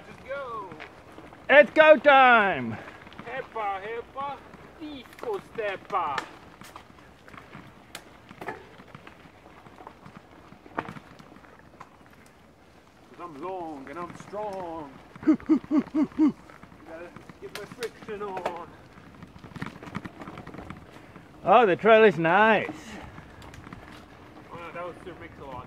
just go. It's go time! Heppa, heppa, disco steppa. Cause I'm long and I'm strong. Gotta get my friction on. Oh, the trail is nice. Oh that was Sir Mix-a-Lot.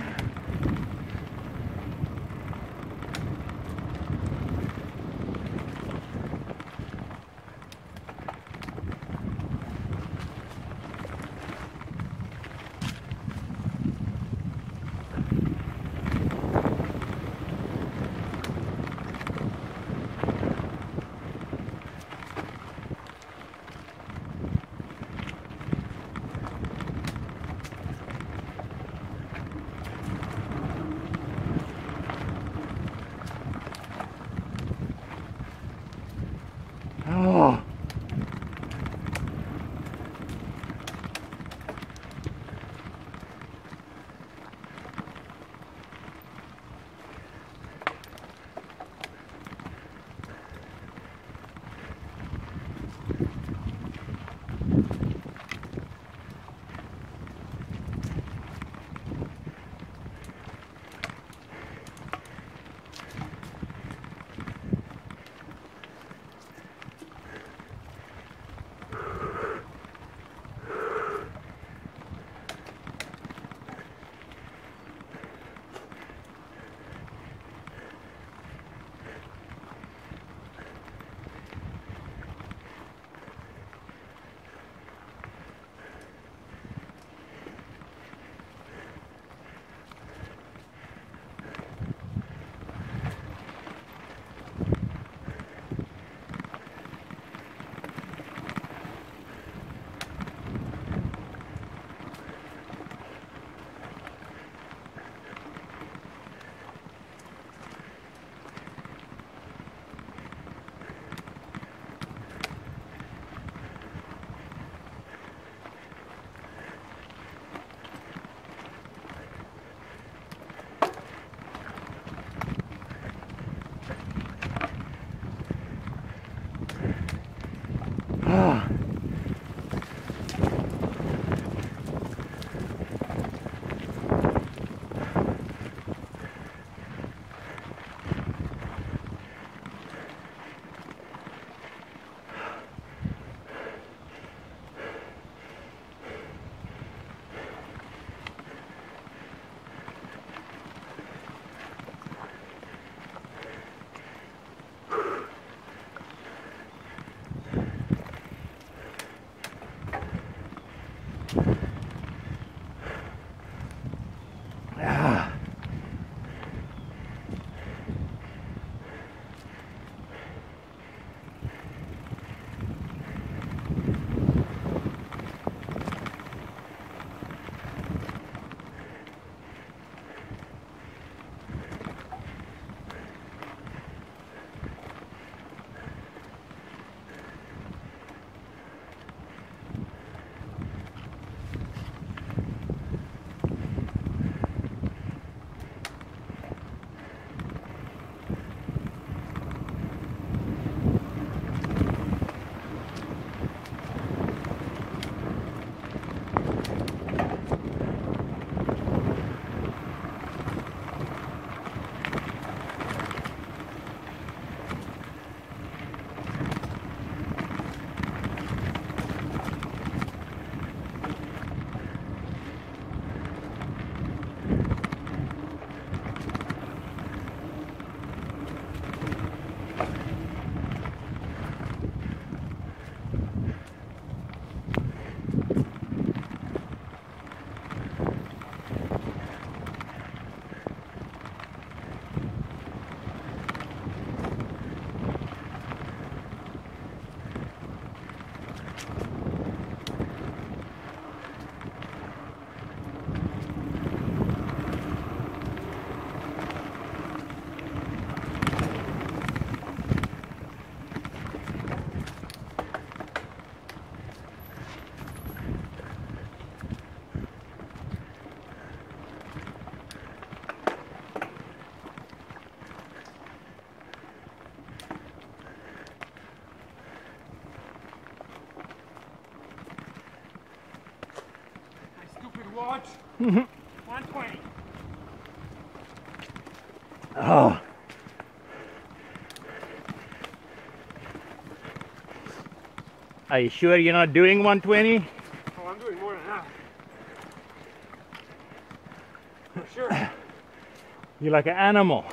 George. 120. Oh. Are you sure you're not doing 120? Oh, I'm doing more than that. For sure. You're like an animal.